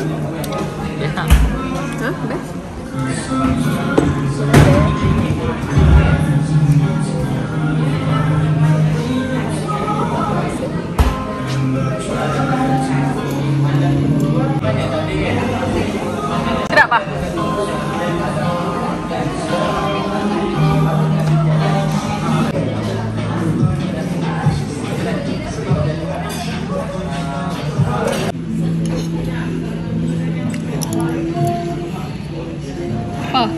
Gracias. Thank you. Apa?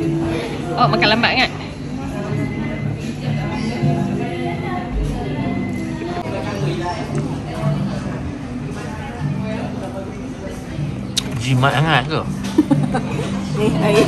Oh, makan lambat kan? Jimat hangat ke? Ni air.